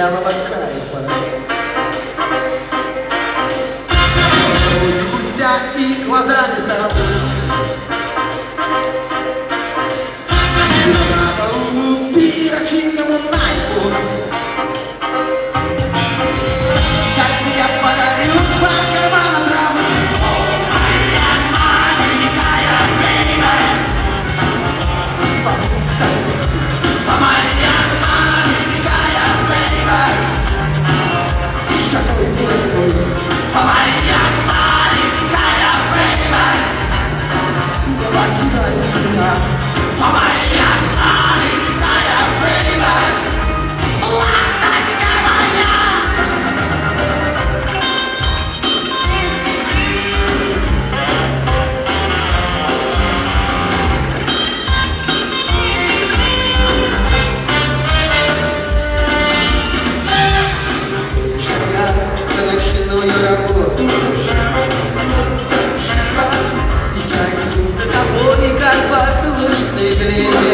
me llama para. baby.